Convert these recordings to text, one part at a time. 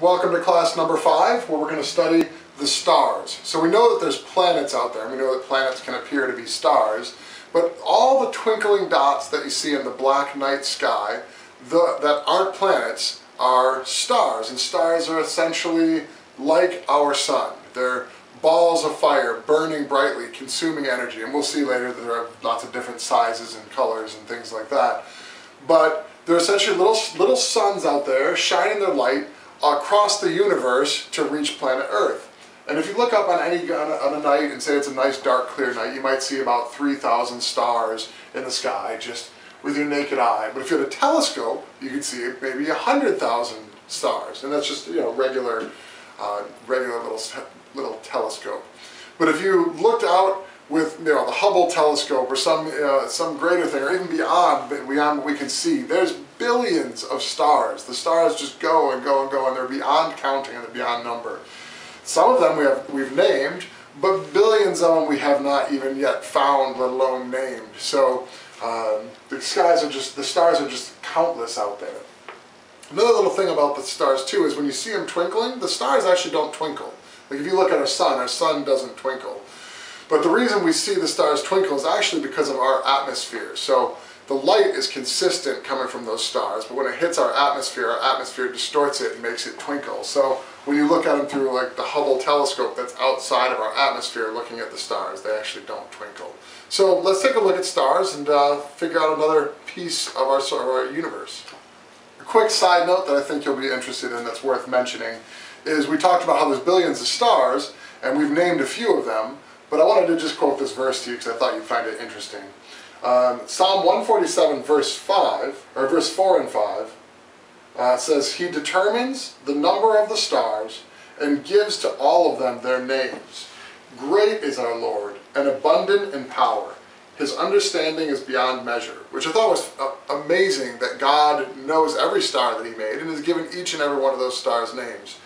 Welcome to class number five, where we're going to study the stars. So we know that there's planets out there, and we know that planets can appear to be stars, but all the twinkling dots that you see in the black night sky the, that aren't planets are stars, and stars are essentially like our sun. They're balls of fire burning brightly, consuming energy, and we'll see later that there are lots of different sizes and colors and things like that. But they're essentially little, little suns out there shining their light across the universe to reach planet Earth. And if you look up on any on a, on a, night and say it's a nice dark clear night, you might see about 3,000 stars in the sky just with your naked eye. But if you had a telescope, you could see maybe 100,000 stars, and that's just you know regular, uh, regular little little telescope. But if you looked out with you know the Hubble telescope or some uh, some greater thing, or even beyond beyond what we can see, there's billions of stars. The stars just go and go and go, and they're beyond counting and they're beyond number. Some of them we have we've named, but billions of them we have not even yet found, let alone named. So um, the skies are just the stars are just countless out there. Another little thing about the stars too is when you see them twinkling, the stars actually don't twinkle. Like if you look at our sun, our sun doesn't twinkle. But the reason we see the stars twinkle is actually because of our atmosphere. So the light is consistent coming from those stars, but when it hits our atmosphere, our atmosphere distorts it and makes it twinkle. So when you look at them through like the Hubble telescope that's outside of our atmosphere looking at the stars, they actually don't twinkle. So let's take a look at stars and uh, figure out another piece of our, of our universe. A quick side note that I think you'll be interested in that's worth mentioning is we talked about how there's billions of stars, and we've named a few of them, but I wanted to just quote this verse to you because I thought you'd find it interesting. Um, Psalm 147 verse 5, or verse 4 and 5, uh, says, He determines the number of the stars and gives to all of them their names. Great is our Lord, and abundant in power. His understanding is beyond measure, which I thought was uh, amazing that God knows every star that he made and has given each and every one of those stars names.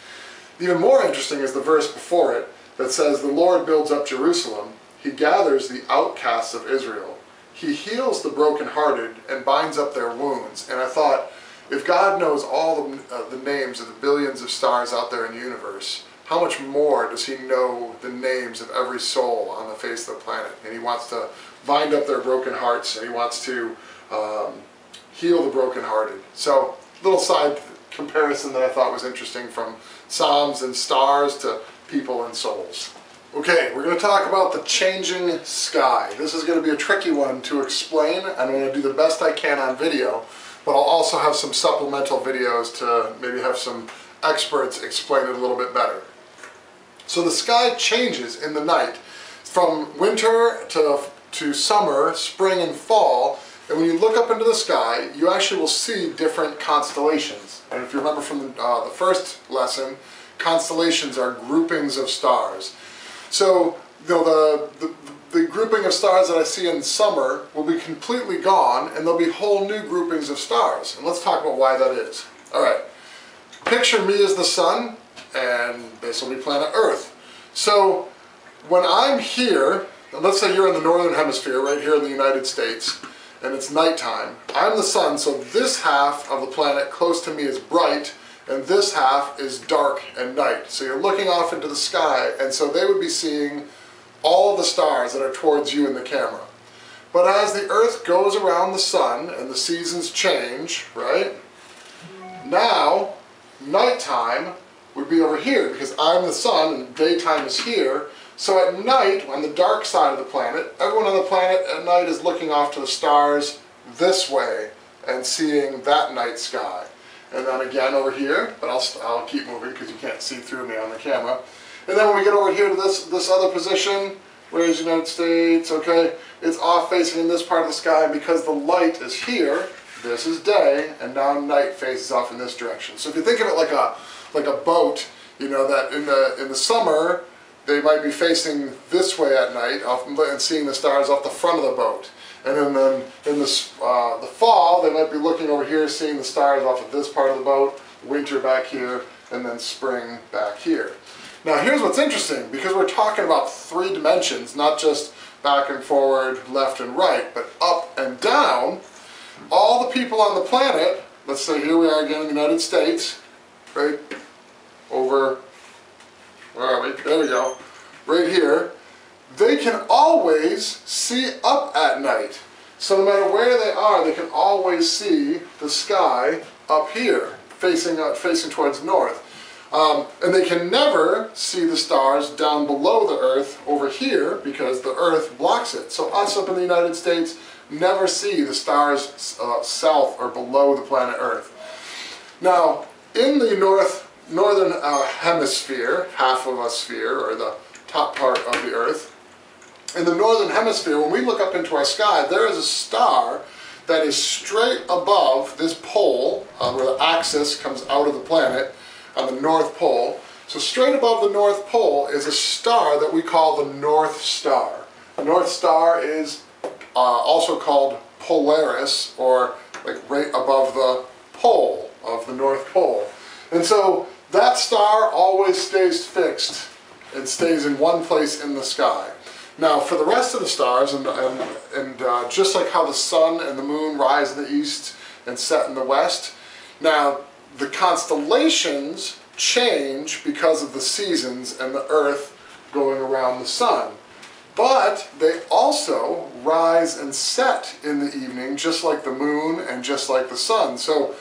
Even more interesting is the verse before it that says, The Lord builds up Jerusalem, he gathers the outcasts of Israel. He heals the brokenhearted and binds up their wounds. And I thought, if God knows all the, uh, the names of the billions of stars out there in the universe, how much more does he know the names of every soul on the face of the planet? And he wants to bind up their broken hearts and he wants to um, heal the brokenhearted. So, little side comparison that I thought was interesting from Psalms and stars to people and souls. Okay, we're going to talk about the changing sky. This is going to be a tricky one to explain. I'm going to do the best I can on video, but I'll also have some supplemental videos to maybe have some experts explain it a little bit better. So the sky changes in the night from winter to, to summer, spring and fall, and when you look up into the sky, you actually will see different constellations. And if you remember from the, uh, the first lesson, constellations are groupings of stars. So you know, the, the, the grouping of stars that I see in summer will be completely gone and there'll be whole new groupings of stars. And let's talk about why that is. All right, picture me as the sun and this will be planet Earth. So when I'm here, let's say you're in the northern hemisphere right here in the United States, and it's nighttime. I'm the sun, so this half of the planet close to me is bright, and this half is dark and night. So you're looking off into the sky, and so they would be seeing all the stars that are towards you in the camera. But as the Earth goes around the sun and the seasons change, right? Now, nighttime would be over here because I'm the sun and daytime is here. So at night, on the dark side of the planet, everyone on the planet at night is looking off to the stars this way and seeing that night sky. And then again over here, but I'll, I'll keep moving because you can't see through me on the camera. And then when we get over here to this, this other position, where's the United States, okay, it's off facing in this part of the sky because the light is here, this is day, and now night faces off in this direction. So if you think of it like a, like a boat, you know, that in the, in the summer, they might be facing this way at night off, and seeing the stars off the front of the boat. And then, then in the, uh, the fall, they might be looking over here, seeing the stars off of this part of the boat, winter back here, and then spring back here. Now here's what's interesting, because we're talking about three dimensions, not just back and forward, left and right, but up and down, all the people on the planet, let's say here we are again in the United States, right? over, where are we? There we go. Right here. They can always see up at night. So no matter where they are, they can always see the sky up here, facing, uh, facing towards north. Um, and they can never see the stars down below the Earth over here because the Earth blocks it. So us up in the United States never see the stars uh, south or below the planet Earth. Now, in the north northern uh, hemisphere, half of a sphere, or the top part of the Earth, in the northern hemisphere, when we look up into our sky, there is a star that is straight above this pole, uh, where the axis comes out of the planet, on the North Pole. So straight above the North Pole is a star that we call the North Star. The North Star is uh, also called Polaris, or like right above the pole of the North Pole. And so that star always stays fixed and stays in one place in the sky. Now, for the rest of the stars, and, and, and uh, just like how the sun and the moon rise in the east and set in the west, now the constellations change because of the seasons and the earth going around the sun. But they also rise and set in the evening just like the moon and just like the sun. So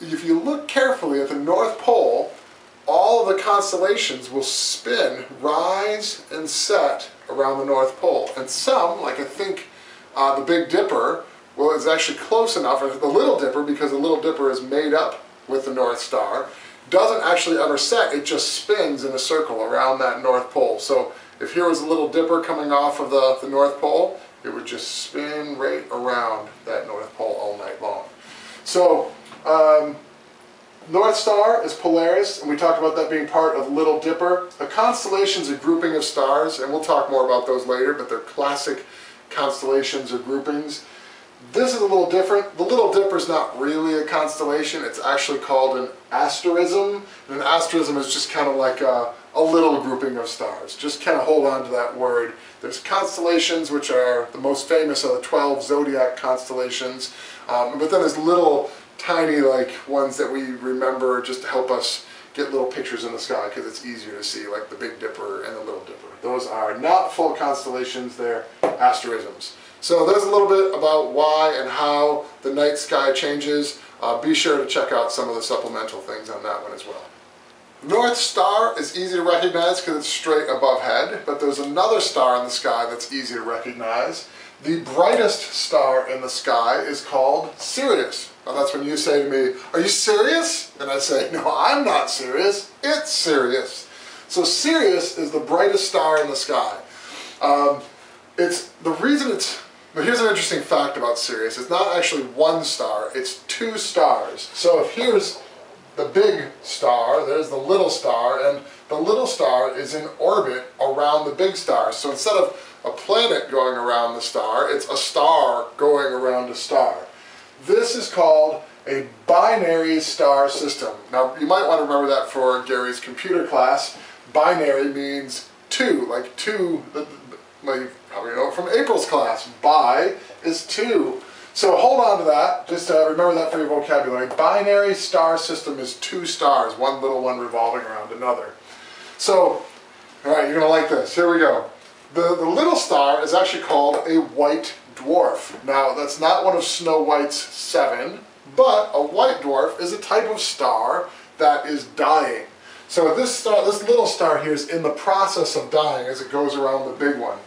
if you look carefully at the North Pole, all of the constellations will spin, rise and set around the North Pole. And some, like I think uh, the Big Dipper, well, is actually close enough, or the Little Dipper, because the Little Dipper is made up with the North Star, doesn't actually ever set, it just spins in a circle around that North Pole. So if here was a little dipper coming off of the, the North Pole, it would just spin right around that North Pole all night long. So um, North Star is Polaris, and we talked about that being part of Little Dipper. A constellation is a grouping of stars, and we'll talk more about those later, but they're classic constellations or groupings. This is a little different. The Little Dipper is not really a constellation. It's actually called an asterism. And an asterism is just kind of like a, a little grouping of stars. Just kind of hold on to that word. There's constellations, which are the most famous of the 12 zodiac constellations. Um, but then there's little tiny like ones that we remember just to help us get little pictures in the sky because it's easier to see, like the Big Dipper and the Little Dipper. Those are not full constellations, they're asterisms. So there's a little bit about why and how the night sky changes. Uh, be sure to check out some of the supplemental things on that one as well. North Star is easy to recognize because it's straight above head, but there's another star in the sky that's easy to recognize. The brightest star in the sky is called Sirius. Now that's when you say to me, are you serious? And I say, no, I'm not serious, it's Sirius. So Sirius is the brightest star in the sky. Um, it's the reason it's but here's an interesting fact about Sirius. It's not actually one star, it's two stars. So if here's the big star, there's the little star, and the little star is in orbit around the big star. So instead of a planet going around the star, it's a star going around a star. This is called a binary star system. Now you might want to remember that for Gary's computer class. Binary means two, like two, like probably know it from April's class. Bi is two. So hold on to that. Just uh, remember that for your vocabulary. Binary star system is two stars, one little one revolving around another. So, all right, you're going to like this. Here we go. The, the little star is actually called a white dwarf. Now, that's not one of Snow White's seven, but a white dwarf is a type of star that is dying. So this star, this little star here is in the process of dying as it goes around the big one.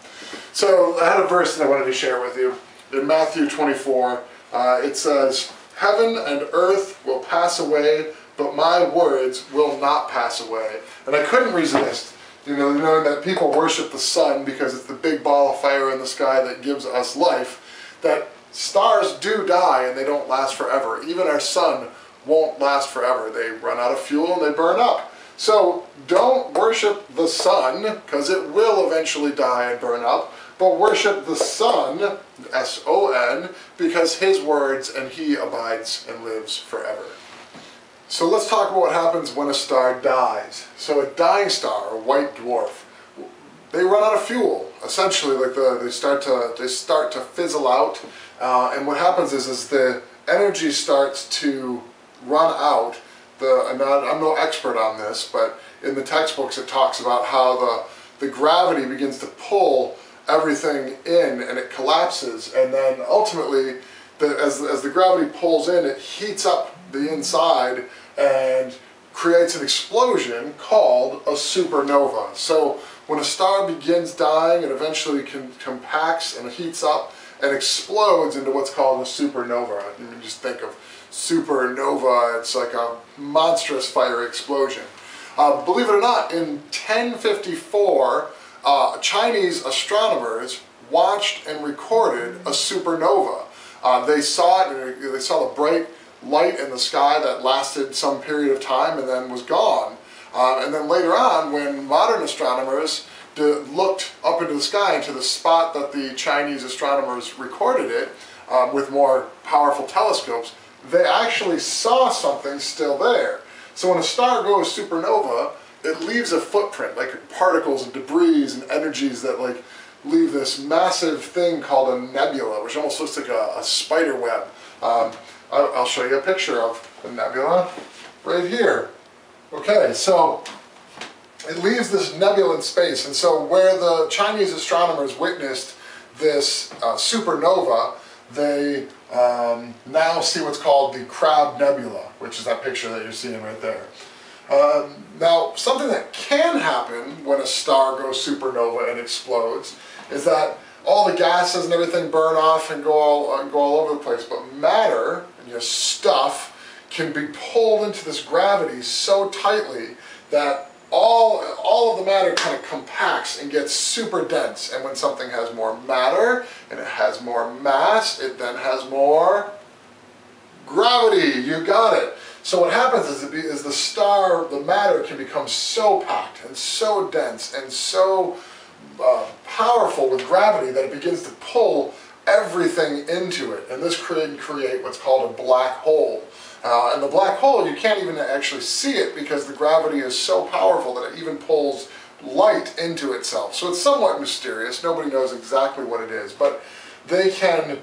So I had a verse that I wanted to share with you. In Matthew 24, uh, it says, Heaven and earth will pass away, but my words will not pass away. And I couldn't resist, you know, knowing that people worship the sun because it's the big ball of fire in the sky that gives us life, that stars do die and they don't last forever. Even our sun won't last forever. They run out of fuel and they burn up. So don't worship the sun, because it will eventually die and burn up but worship the Son, S-O-N, because his words and he abides and lives forever. So let's talk about what happens when a star dies. So a dying star, a white dwarf, they run out of fuel. Essentially, like the, they start to they start to fizzle out, uh, and what happens is is the energy starts to run out. the, and I'm no expert on this, but in the textbooks it talks about how the, the gravity begins to pull everything in and it collapses and then ultimately the, as, as the gravity pulls in it heats up the inside and creates an explosion called a supernova. So when a star begins dying it eventually compacts and heats up and explodes into what's called a supernova. You can just think of supernova, it's like a monstrous fire explosion. Uh, believe it or not, in 1054, uh, Chinese astronomers watched and recorded a supernova. Uh, they saw it, they saw the bright light in the sky that lasted some period of time and then was gone. Uh, and then later on, when modern astronomers looked up into the sky into the spot that the Chinese astronomers recorded it uh, with more powerful telescopes, they actually saw something still there. So when a star goes supernova, it leaves a footprint, like particles and debris and energies that like leave this massive thing called a nebula, which almost looks like a, a spider web. Um, I'll, show you a picture of the nebula right here. Okay, so it leaves this nebula in space, and so where the Chinese astronomers witnessed this uh, supernova, they um, now see what's called the Crab Nebula, which is that picture that you're seeing right there. Um, now, something that can happen when a star goes supernova and explodes is that all the gases and everything burn off and go all, uh, go all over the place, but matter, stuff, can be pulled into this gravity so tightly that all, all of the matter kind of compacts and gets super dense. And when something has more matter and it has more mass, it then has more gravity. You got it. So what happens is, is the star, the matter can become so packed and so dense and so uh, powerful with gravity that it begins to pull everything into it. And this could create what's called a black hole. Uh, and the black hole, you can't even actually see it because the gravity is so powerful that it even pulls light into itself. So it's somewhat mysterious. Nobody knows exactly what it is. But they can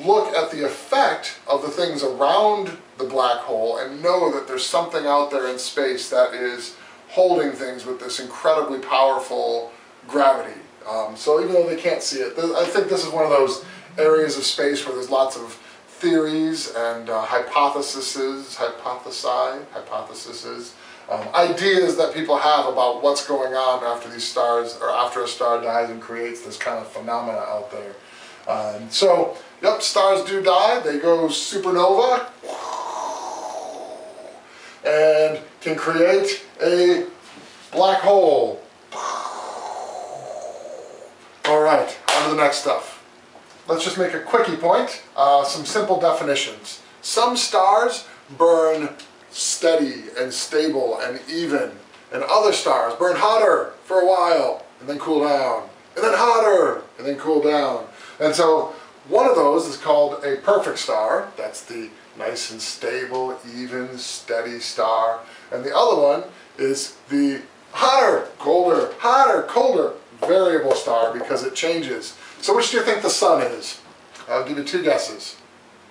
look at the effect of the things around the black hole and know that there's something out there in space that is holding things with this incredibly powerful gravity. Um, so even though they can't see it, I think this is one of those areas of space where there's lots of theories and uh, hypotheses, hypothesi, hypotheses, um, ideas that people have about what's going on after these stars, or after a star dies and creates this kind of phenomena out there. Um, so, yep, stars do die. They go supernova and can create a black hole. All right, on to the next stuff. Let's just make a quickie point, uh, some simple definitions. Some stars burn steady and stable and even, and other stars burn hotter for a while and then cool down, and then hotter and then cool down. And so one of those is called a perfect star. That's the nice and stable, even, steady star. And the other one is the hotter, colder, hotter, colder variable star because it changes. So which do you think the sun is? I'll give you two guesses.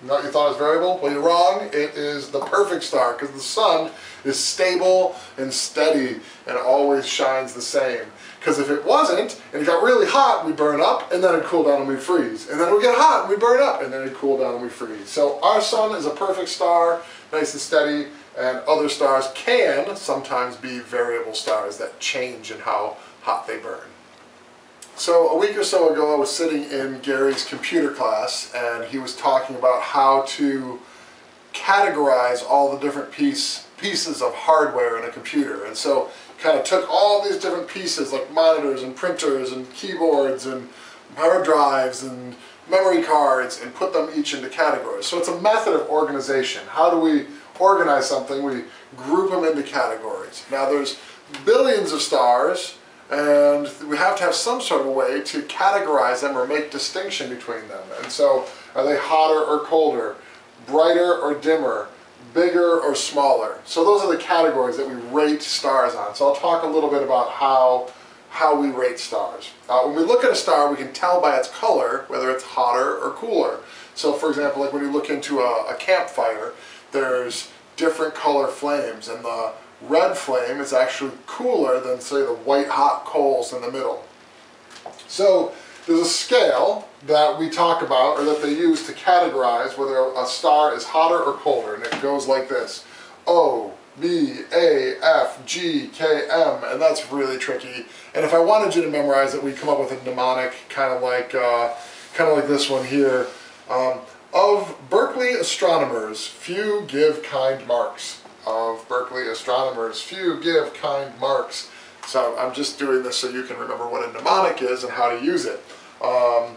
Not you thought it was variable? Well, you're wrong. It is the perfect star because the sun is stable and steady and always shines the same. Because if it wasn't, and it got really hot, we burn up, and then it cool down and we freeze. And then we get hot, and we burn up, and then it cool down and we freeze. So our sun is a perfect star, nice and steady, and other stars can sometimes be variable stars that change in how hot they burn. So a week or so ago I was sitting in Gary's computer class and he was talking about how to categorize all the different piece, pieces of hardware in a computer. And so kind of took all these different pieces like monitors and printers and keyboards and hard drives and memory cards and put them each into categories. So it's a method of organization. How do we organize something? We group them into categories. Now there's billions of stars and we have to have some sort of way to categorize them or make distinction between them. And so, are they hotter or colder, brighter or dimmer, bigger or smaller? So those are the categories that we rate stars on. So I'll talk a little bit about how, how we rate stars. Uh, when we look at a star, we can tell by its color whether it's hotter or cooler. So for example, like when you look into a, a campfire, there's different color flames, and the red flame is actually cooler than, say, the white hot coals in the middle. So there's a scale that we talk about, or that they use to categorize whether a star is hotter or colder, and it goes like this. O, B, A, F, G, K, M, and that's really tricky. And if I wanted you to memorize it, we'd come up with a mnemonic, kind of like, uh, kind of like this one here. Um, of Berkeley astronomers, few give kind marks. Of Berkeley astronomers, few give kind marks. So I'm just doing this so you can remember what a mnemonic is and how to use it. Um,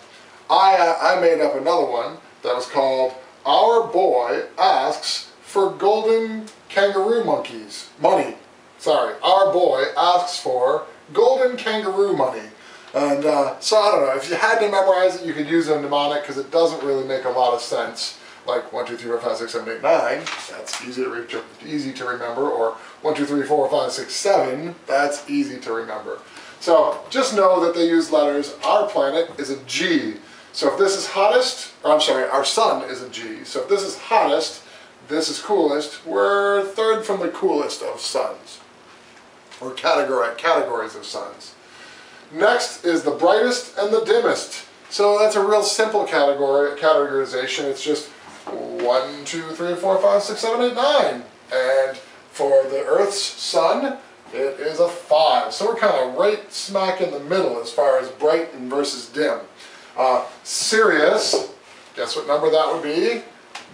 I, I made up another one that was called Our Boy Asks for Golden Kangaroo Monkeys. Money. Sorry. Our Boy Asks for Golden Kangaroo Money. And uh, so I don't know, if you had to memorize it, you could use a mnemonic because it doesn't really make a lot of sense. Like 1, 2, 3, 4, 5, 6, 7, 8, 9, that's easy to, easy to remember. Or 1, 2, 3, 4, 5, 6, 7, that's easy to remember. So just know that they use letters. Our planet is a G. So if this is hottest, or I'm sorry, our sun is a G. So if this is hottest, this is coolest, we're third from the coolest of suns. Or category, categories of suns. Next is the brightest and the dimmest. So that's a real simple category categorization. It's just 1, 2, 3, 4, 5, 6, 7, 8, 9. And for the Earth's sun, it is a 5. So we're kind of right smack in the middle as far as bright and versus dim. Uh, Sirius, guess what number that would be?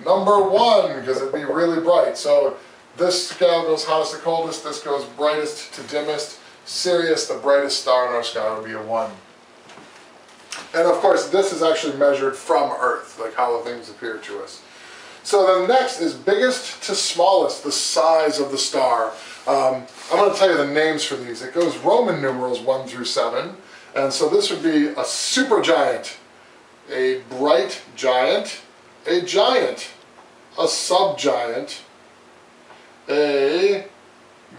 Number 1, because it'd be really bright. So this scale goes hottest to coldest, this goes brightest to dimmest. Sirius, the brightest star in our sky, would be a 1. And of course, this is actually measured from Earth, like how the things appear to us. So then next is biggest to smallest, the size of the star. Um, I'm going to tell you the names for these. It goes Roman numerals 1 through 7. And so this would be a supergiant, a bright giant, a giant, a subgiant, a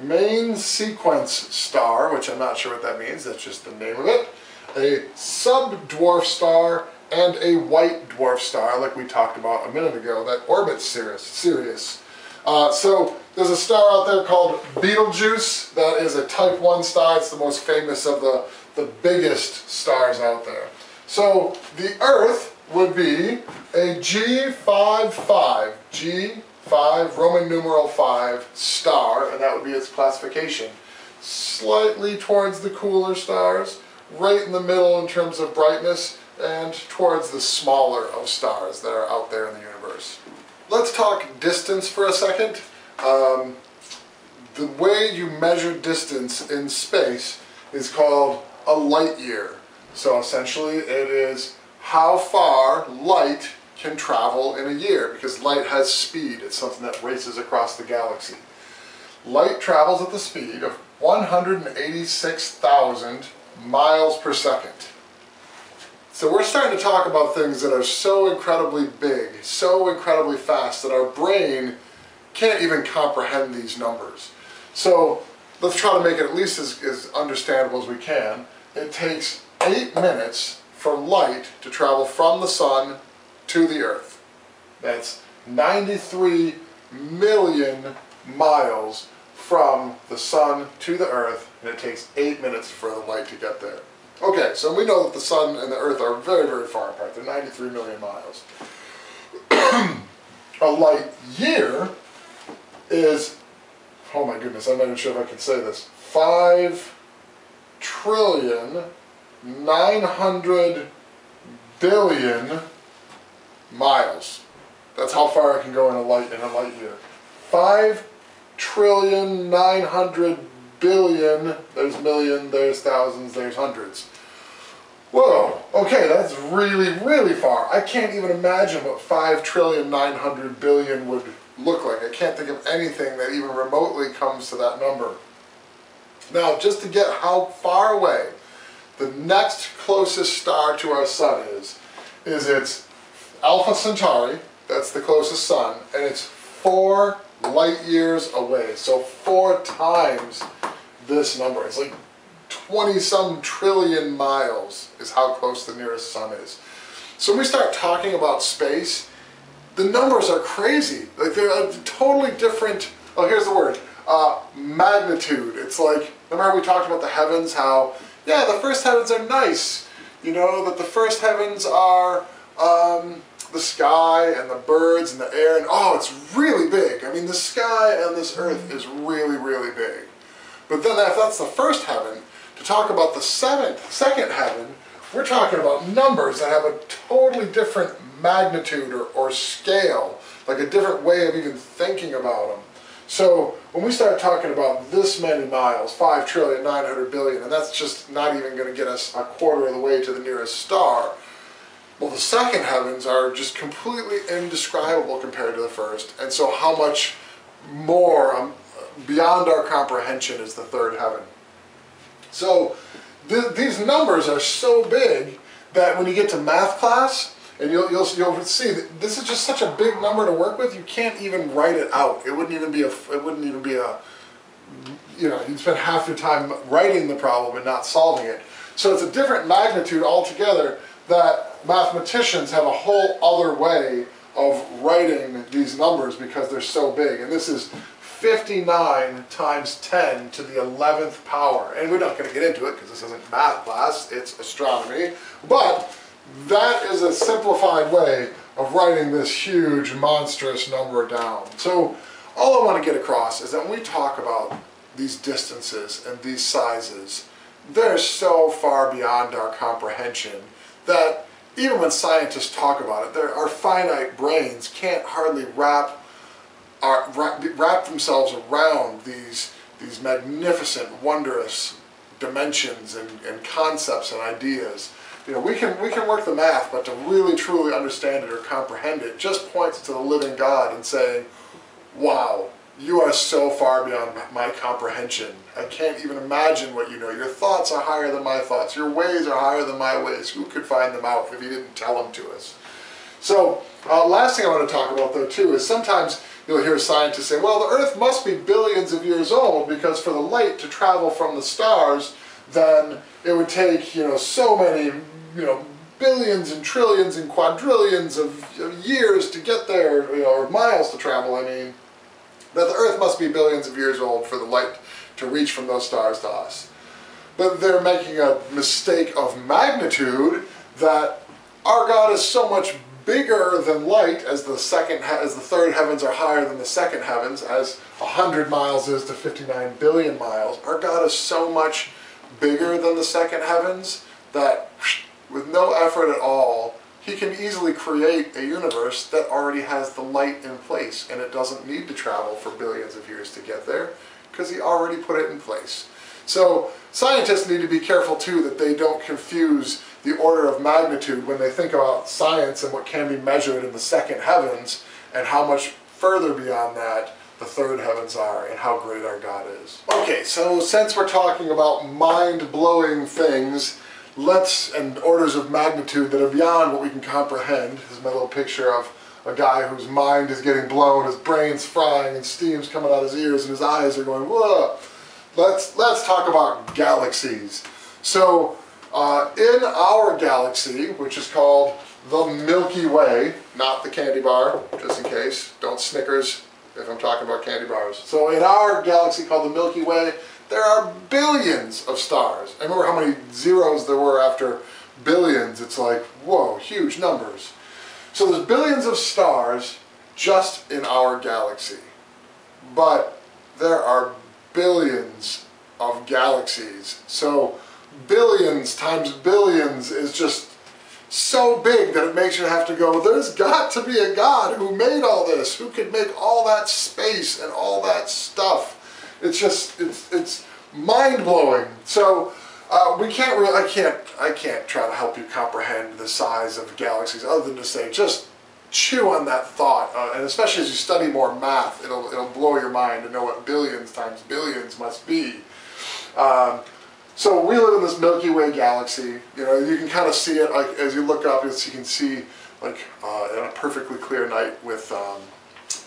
main sequence star, which I'm not sure what that means, that's just the name of it, a sub-dwarf star, and a white dwarf star, like we talked about a minute ago, that orbits Sirius. Sirius. Uh, so there's a star out there called Betelgeuse that is a type 1 star. It's the most famous of the, the biggest stars out there. So the Earth would be a G55, G5, Roman numeral 5 star, and that would be its classification. Slightly towards the cooler stars, right in the middle in terms of brightness, and towards the smaller of stars that are out there in the universe. Let's talk distance for a second. Um, the way you measure distance in space is called a light year. So essentially it is how far light can travel in a year because light has speed. It's something that races across the galaxy. Light travels at the speed of 186,000 miles per second. So we're starting to talk about things that are so incredibly big, so incredibly fast that our brain can't even comprehend these numbers. So let's try to make it at least as, as understandable as we can. It takes eight minutes for light to travel from the sun to the earth. That's 93 million miles from the sun to the earth, and it takes eight minutes for the light to get there. Okay, so we know that the sun and the earth are very, very far apart. They're 93 million miles. a light year is, oh my goodness, I'm not even sure if I can say this, 5 trillion 900 billion miles. That's how far I can go in a light in a light year. 5 trillion 900 billion, there's million, there's thousands, there's hundreds. Whoa, okay, that's really, really far. I can't even imagine what 5 trillion 900 billion would look like. I can't think of anything that even remotely comes to that number. Now, just to get how far away the next closest star to our sun is, is it's Alpha Centauri, that's the closest sun, and it's four light years away. So four times this number. It's like 20 some trillion miles is how close the nearest sun is. So when we start talking about space, the numbers are crazy. Like they're a totally different, oh here's the word, uh, magnitude. It's like, remember we talked about the heavens, how, yeah, the first heavens are nice. You know, that the first heavens are um, the sky and the birds and the air, and oh, it's really big. I mean, the sky and this earth is really, really big. But then if that's the first heaven, to talk about the seventh, second heaven, we're talking about numbers that have a totally different magnitude or, or scale, like a different way of even thinking about them. So when we start talking about this many miles, 5 trillion, 900 billion, and that's just not even going to get us a quarter of the way to the nearest star, well, the second heavens are just completely indescribable compared to the first. And so how much more um, beyond our comprehension is the third heaven. So th these numbers are so big that when you get to math class, and you'll, you'll, you'll see this is just such a big number to work with, you can't even write it out. It wouldn't even be a, it wouldn't even be a, you know, you'd spend half your time writing the problem and not solving it. So it's a different magnitude altogether that mathematicians have a whole other way of writing these numbers because they're so big. And this is 59 times 10 to the 11th power. And we're not going to get into it because this isn't math class, it's astronomy. But that is a simplified way of writing this huge, monstrous number down. So all I want to get across is that when we talk about these distances and these sizes, they're so far beyond our comprehension that even when scientists talk about it, our finite brains can't hardly wrap, our, wrap, wrap themselves around these, these magnificent, wondrous dimensions and, and concepts and ideas. You know, we can, we can work the math, but to really truly understand it or comprehend it just points to the living God and saying, wow, you are so far beyond my comprehension. I can't even imagine what you know. Your thoughts are higher than my thoughts. Your ways are higher than my ways. Who could find them out if he didn't tell them to us? So, uh, last thing I want to talk about though too is sometimes you'll hear scientists say, well, the Earth must be billions of years old because for the light to travel from the stars, then it would take, you know, so many you know, billions and trillions and quadrillions of, of years to get there, you know, or miles to travel, I mean, that the Earth must be billions of years old for the light to reach from those stars to us. But they're making a mistake of magnitude that our God is so much bigger than light as the second as the third heavens are higher than the second heavens as 100 miles is to 59 billion miles our god is so much bigger than the second heavens that with no effort at all, he can easily create a universe that already has the light in place and it doesn't need to travel for billions of years to get there because he already put it in place. So scientists need to be careful too that they don't confuse the order of magnitude when they think about science and what can be measured in the second heavens and how much further beyond that the third heavens are and how great our God is. Okay, so since we're talking about mind-blowing things, let's and orders of magnitude that are beyond what we can comprehend. This is my little picture of a guy whose mind is getting blown, his brain's frying, and steam's coming out his ears, and his eyes are going, whoa. Let's, let's talk about galaxies. So, uh, in our galaxy, which is called the Milky Way, not the candy bar, just in case, don't Snickers if I'm talking about candy bars. So in our galaxy called the Milky Way, there are billions of stars. I remember how many zeros there were after billions. It's like, whoa, huge numbers. So there's billions of stars just in our galaxy. But there are billions of galaxies. So billions times billions is just so big that it makes you have to go, there's got to be a God who made all this, who could make all that space and all that stuff. It's just, it's, it's mind-blowing. So uh, we can't really, I can't, I can't try to help you comprehend the size of galaxies other than to say, just chew on that thought. Uh, and especially as you study more math, it'll, it'll blow your mind to know what billions times billions must be. Um, so we live in this Milky Way galaxy. You know, you can kind of see it like as you look up. You can see like uh, in a perfectly clear night with um,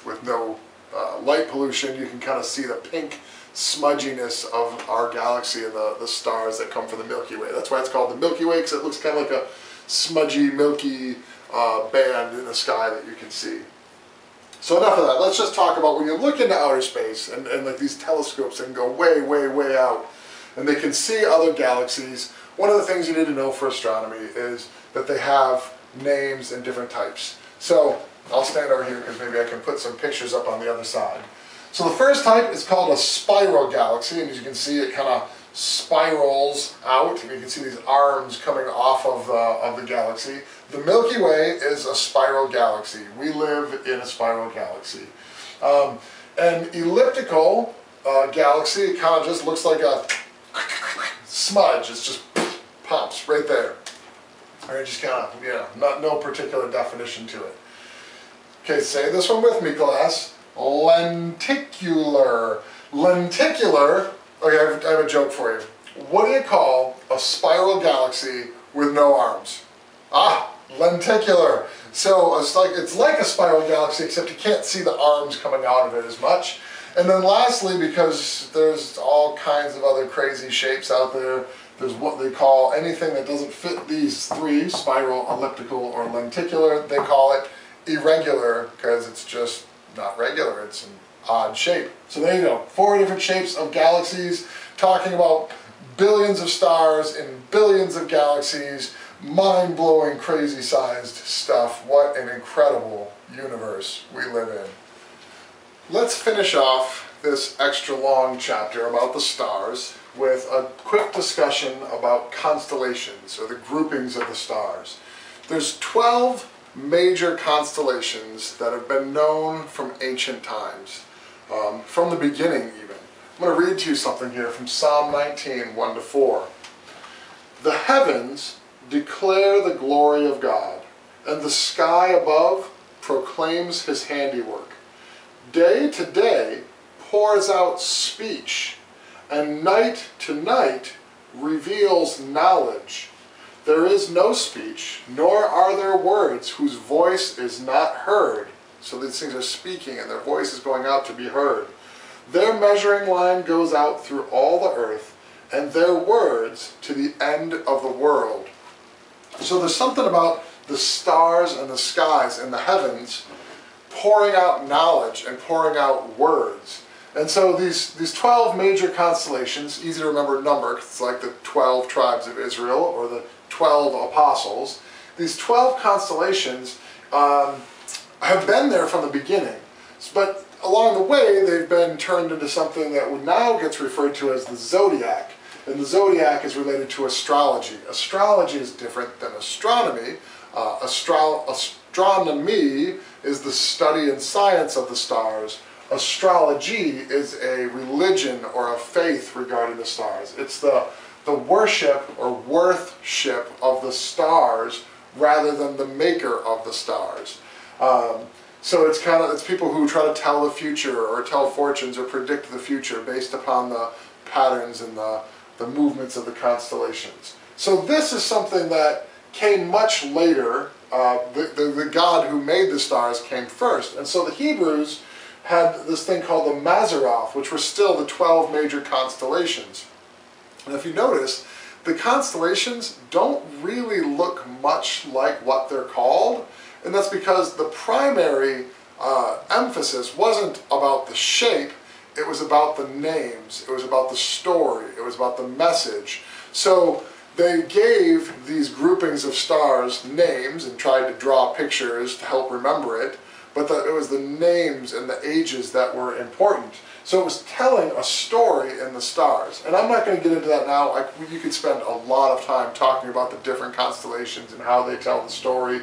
with no uh, light pollution. You can kind of see the pink smudginess of our galaxy and the, the stars that come from the Milky Way. That's why it's called the Milky Way, because it looks kind of like a smudgy, milky uh, band in the sky that you can see. So enough of that. Let's just talk about when you look into outer space and, and like these telescopes that can go way, way, way out and they can see other galaxies. One of the things you need to know for astronomy is that they have names and different types. So I'll stand over here because maybe I can put some pictures up on the other side. So the first type is called a spiral galaxy, and as you can see, it kind of spirals out, and you can see these arms coming off of, uh, of the galaxy. The Milky Way is a spiral galaxy. We live in a spiral galaxy. Um, an elliptical uh, galaxy kind of just looks like a smudge. It just pops right there. Or just kind of, know, not, no particular definition to it. Okay, say this one with me, class. Lenticular. Lenticular Okay, I have, I have a joke for you. What do you call a spiral galaxy with no arms? Ah, lenticular. So it's like it's like a spiral galaxy, except you can't see the arms coming out of it as much. And then lastly, because there's all kinds of other crazy shapes out there, there's what they call anything that doesn't fit these three, spiral, elliptical, or lenticular, they call it irregular because it's just not regular. It's an odd shape. So there you go, four different shapes of galaxies, talking about billions of stars in billions of galaxies, mind-blowing, crazy-sized stuff. What an incredible universe we live in. Let's finish off this extra long chapter about the stars with a quick discussion about constellations, or the groupings of the stars. There's 12 major constellations that have been known from ancient times um, from the beginning even. I'm going to read to you something here from Psalm 19, 1 to 4. The heavens declare the glory of God, and the sky above proclaims his handiwork. Day to day pours out speech, and night to night reveals knowledge. There is no speech, nor are there words whose voice is not heard. So these things are speaking and their voice is going out to be heard. Their measuring line goes out through all the earth and their words to the end of the world. So there's something about the stars and the skies and the heavens pouring out knowledge and pouring out words. And so these, these 12 major constellations, easy to remember number, it's like the 12 tribes of Israel or the 12 apostles. These 12 constellations um, have been there from the beginning. But along the way, they've been turned into something that now gets referred to as the zodiac. And the zodiac is related to astrology. Astrology is different than astronomy. Uh, astro astronomy is the study and science of the stars. Astrology is a religion or a faith regarding the stars. It's the, the worship or worthship of the stars rather than the maker of the stars. Um, so it's kind of it's people who try to tell the future or tell fortunes or predict the future based upon the patterns and the, the movements of the constellations. So this is something that came much later. Uh, the, the, the God who made the stars came first. And so the Hebrews had this thing called the Mazzaroth, which were still the 12 major constellations. And if you notice, the constellations don't really look much like what they're called. And that's because the primary uh, emphasis wasn't about the shape, it was about the names, it was about the story, it was about the message. So they gave these groupings of stars names and tried to draw pictures to help remember it, but the, it was the names and the ages that were important. So it was telling a story in the stars. And I'm not going to get into that now. I, you could spend a lot of time talking about the different constellations and how they tell the story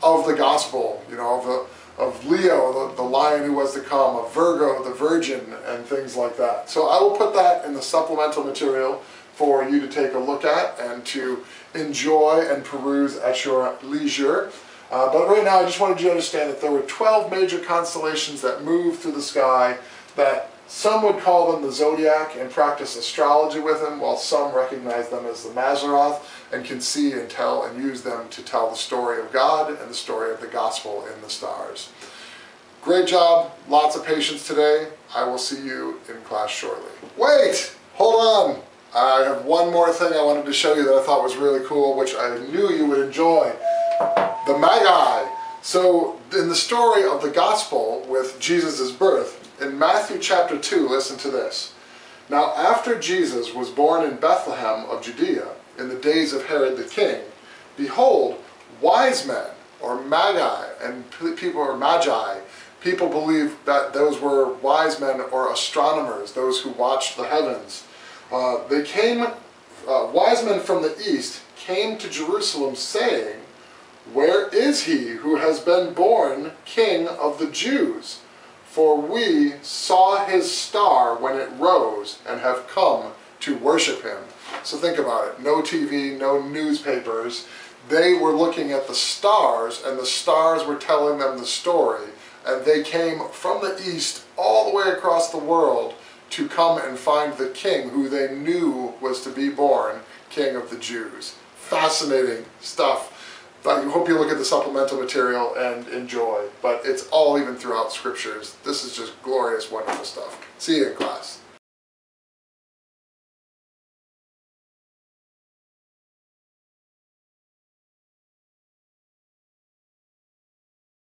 of the gospel, you know, of, the, of Leo, the, the lion who was to come, of Virgo, the virgin, and things like that. So I will put that in the supplemental material for you to take a look at and to enjoy and peruse at your leisure. Uh, but right now I just wanted you to understand that there were 12 major constellations that move through the sky that some would call them the zodiac and practice astrology with them, while some recognize them as the Mazzaroth and can see and tell and use them to tell the story of God and the story of the gospel in the stars. Great job, lots of patience today. I will see you in class shortly. Wait, hold on. I have one more thing I wanted to show you that I thought was really cool, which I knew you would enjoy. The Magi. So, in the story of the gospel with Jesus' birth, in Matthew chapter 2, listen to this. Now, after Jesus was born in Bethlehem of Judea, in the days of Herod the king, behold, wise men, or magi, and people are magi, people believe that those were wise men or astronomers, those who watched the heavens. Uh, they came, uh, wise men from the east came to Jerusalem saying, where is he who has been born King of the Jews? For we saw his star when it rose and have come to worship him. So think about it. No TV, no newspapers. They were looking at the stars and the stars were telling them the story. And they came from the east all the way across the world to come and find the king who they knew was to be born, King of the Jews. Fascinating stuff. I hope you look at the supplemental material and enjoy, but it's all even throughout scriptures. This is just glorious, wonderful stuff. See you in class.